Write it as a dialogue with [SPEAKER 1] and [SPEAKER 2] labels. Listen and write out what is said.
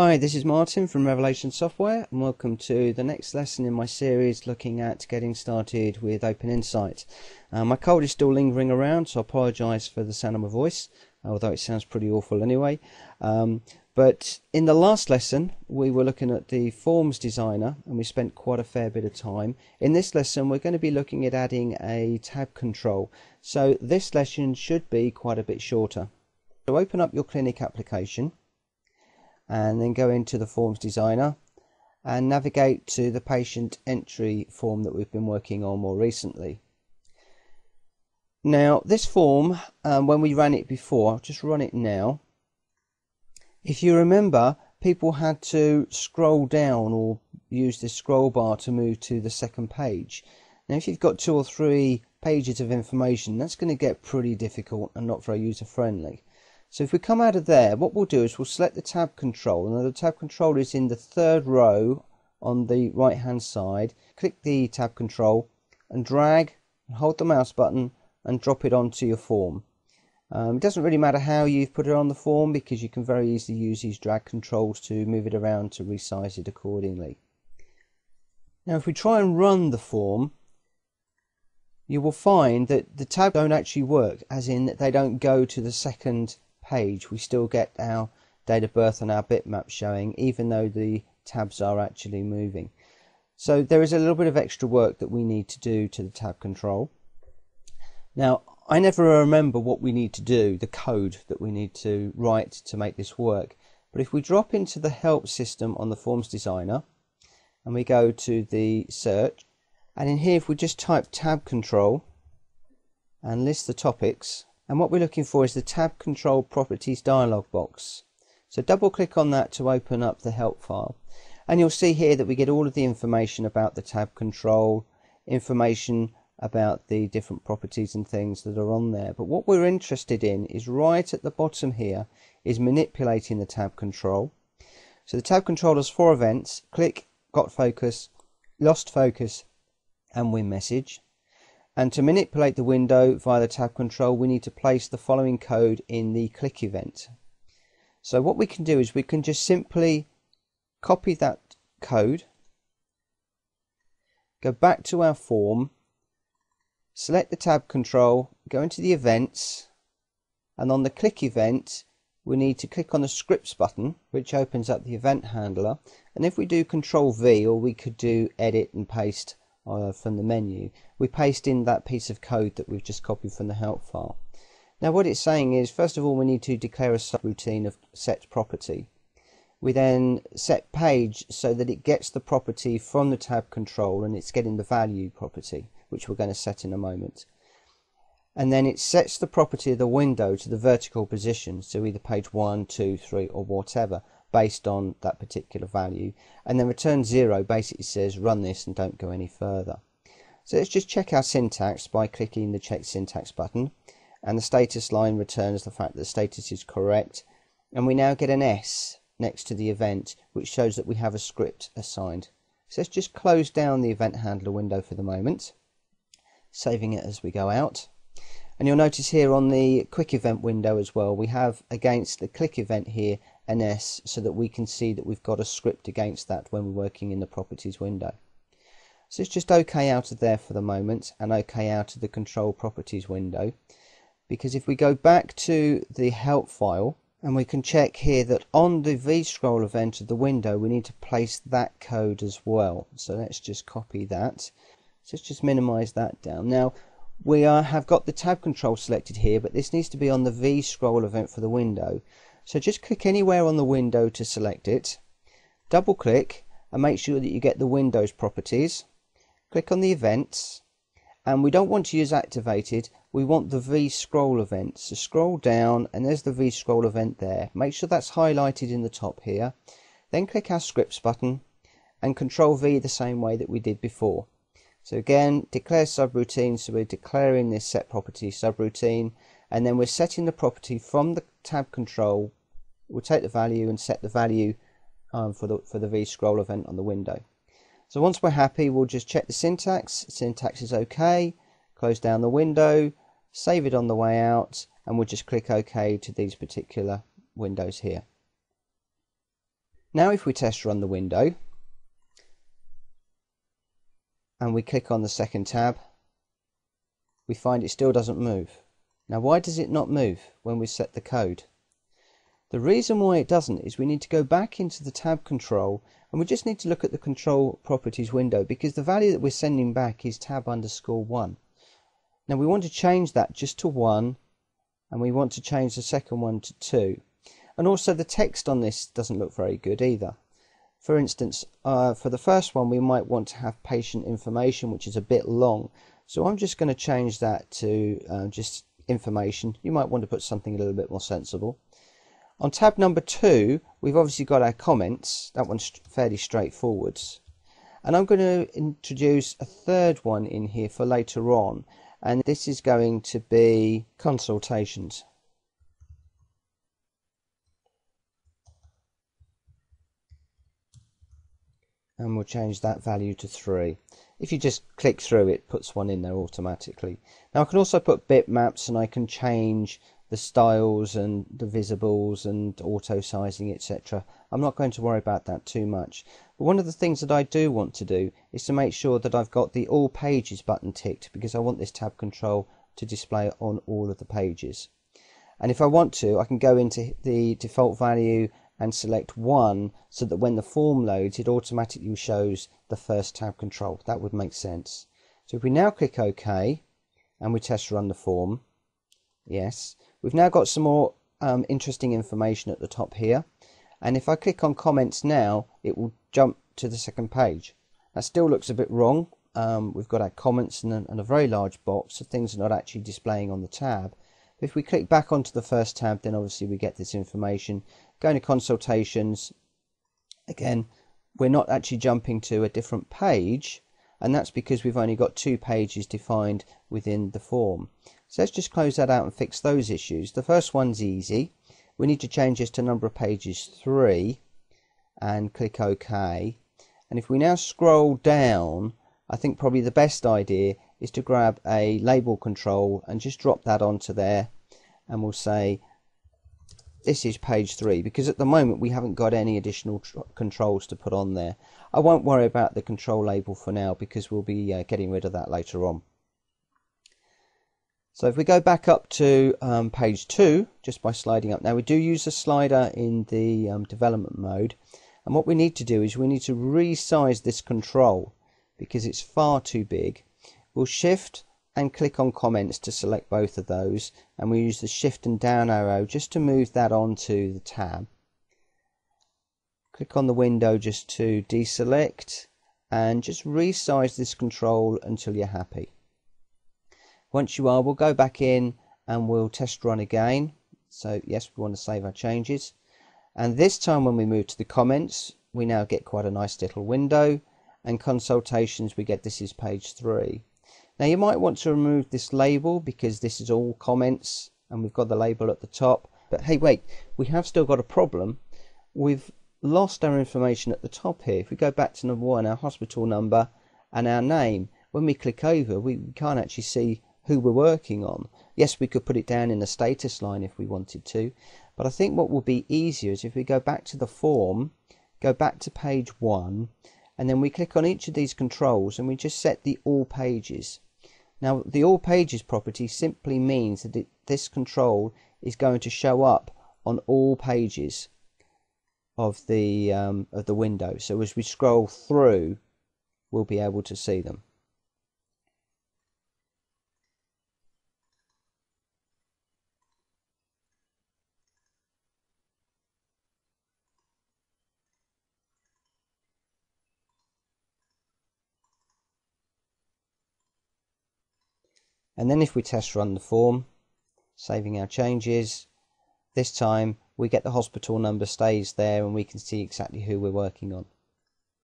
[SPEAKER 1] Hi, this is Martyn from Revelation Software, and welcome to the next lesson in my series looking at getting started with OpenInsight. Uh, my cold is still lingering around, so I apologise for the sound of my voice, although it sounds pretty awful anyway. Um, but in the last lesson, we were looking at the Forms Designer, and we spent quite a fair bit of time. In this lesson, we're going to be looking at adding a tab control, so this lesson should be quite a bit shorter. So open up your Clinic application and then go into the forms designer and navigate to the patient entry form that we've been working on more recently. Now this form, um, when we ran it before, I'll just run it now. If you remember, people had to scroll down or use the scroll bar to move to the second page. Now if you've got two or three pages of information, that's going to get pretty difficult and not very user friendly. So if we come out of there, what we'll do is we'll select the tab control. Now the tab control is in the third row on the right hand side. Click the tab control and drag and hold the mouse button and drop it onto your form. Um, it doesn't really matter how you've put it on the form because you can very easily use these drag controls to move it around to resize it accordingly. Now if we try and run the form, you will find that the tabs don't actually work, as in that they don't go to the second page, we still get our date of birth and our bitmap showing, even though the tabs are actually moving. So there is a little bit of extra work that we need to do to the tab control. Now, I never remember what we need to do, the code that we need to write to make this work. But if we drop into the help system on the Forms Designer, and we go to the search, and in here if we just type tab control, and list the topics, and what we're looking for is the tab control properties dialog box. So double click on that to open up the help file and you'll see here that we get all of the information about the tab control, information about the different properties and things that are on there. But what we're interested in is right at the bottom here is manipulating the tab control. So the tab control has four events, click, got focus, lost focus and win message. And to manipulate the window via the tab control, we need to place the following code in the click event. So what we can do is we can just simply copy that code, go back to our form, select the tab control, go into the events, and on the click event, we need to click on the scripts button, which opens up the event handler. And if we do control V, or we could do edit and paste uh, from the menu, we paste in that piece of code that we've just copied from the help file. Now what it's saying is, first of all, we need to declare a subroutine of set property. We then set page so that it gets the property from the tab control and it's getting the value property, which we're going to set in a moment. And then it sets the property of the window to the vertical position, so either page 1, 2, 3 or whatever, based on that particular value. And then return 0 basically says run this and don't go any further. So let's just check our syntax by clicking the check syntax button and the status line returns the fact that the status is correct and we now get an S next to the event which shows that we have a script assigned. So let's just close down the event handler window for the moment, saving it as we go out. And you'll notice here on the quick event window as well, we have against the click event here an S so that we can see that we've got a script against that when we're working in the properties window. So it's just OK out of there for the moment and OK out of the control properties window. Because if we go back to the help file and we can check here that on the vScroll event of the window we need to place that code as well. So let's just copy that. So let's just minimize that down. Now we are, have got the tab control selected here but this needs to be on the vScroll event for the window. So just click anywhere on the window to select it. Double click and make sure that you get the Windows properties. Click on the events. And we don't want to use activated. We want the V scroll event. So scroll down and there's the V scroll event there. Make sure that's highlighted in the top here. Then click our scripts button and control V the same way that we did before. So again declare subroutine. So we're declaring this set property subroutine. And then we're setting the property from the tab control we'll take the value and set the value um, for the for the V scroll event on the window so once we're happy, we'll just check the syntax. Syntax is okay. Close down the window, save it on the way out, and we'll just click OK to these particular windows here. Now if we test run the window and we click on the second tab, we find it still doesn't move. Now why does it not move when we set the code? The reason why it doesn't is we need to go back into the tab control and we just need to look at the control properties window because the value that we're sending back is tab underscore 1. Now we want to change that just to 1 and we want to change the second one to 2. And also the text on this doesn't look very good either. For instance, uh, for the first one we might want to have patient information which is a bit long. So I'm just going to change that to uh, just information. You might want to put something a little bit more sensible. On tab number two, we've obviously got our comments. That one's fairly straightforward. And I'm going to introduce a third one in here for later on. And this is going to be consultations. And we'll change that value to 3. If you just click through, it puts one in there automatically. Now I can also put bitmaps and I can change the styles and the visibles and auto sizing etc I'm not going to worry about that too much. But one of the things that I do want to do is to make sure that I've got the all pages button ticked because I want this tab control to display on all of the pages. And if I want to I can go into the default value and select one so that when the form loads it automatically shows the first tab control. That would make sense. So if we now click OK and we test run the form yes We've now got some more um, interesting information at the top here. And if I click on comments now, it will jump to the second page. That still looks a bit wrong. Um, we've got our comments and a, and a, very large box, so things are not actually displaying on the tab. But if we click back onto the first tab, then obviously we get this information. Going to consultations, again, we're not actually jumping to a different page, and that's because we've only got two pages defined within the form. So let's just close that out and fix those issues. The first one's easy. We need to change this to number of pages 3 and click OK. And if we now scroll down, I think probably the best idea is to grab a label control and just drop that onto there and we'll say this is page 3 because at the moment we haven't got any additional controls to put on there. I won't worry about the control label for now because we'll be uh, getting rid of that later on. So if we go back up to um, page 2, just by sliding up. Now we do use a slider in the um, development mode. And what we need to do is we need to resize this control because it's far too big. We'll shift and click on comments to select both of those. And we use the shift and down arrow just to move that onto the tab. Click on the window just to deselect and just resize this control until you're happy. Once you are, we'll go back in and we'll test run again. So yes, we want to save our changes. And this time when we move to the comments, we now get quite a nice little window. And consultations, we get this is page three. Now you might want to remove this label because this is all comments and we've got the label at the top. But hey, wait, we have still got a problem. We've lost our information at the top here. If we go back to number one, our hospital number and our name, when we click over, we can't actually see who we're working on. Yes, we could put it down in a status line if we wanted to, but I think what will be easier is if we go back to the form, go back to page one, and then we click on each of these controls and we just set the all pages. Now, the all pages property simply means that it, this control is going to show up on all pages of the um, of the window. So as we scroll through, we'll be able to see them. And then if we test run the form, saving our changes, this time we get the hospital number stays there and we can see exactly who we're working on.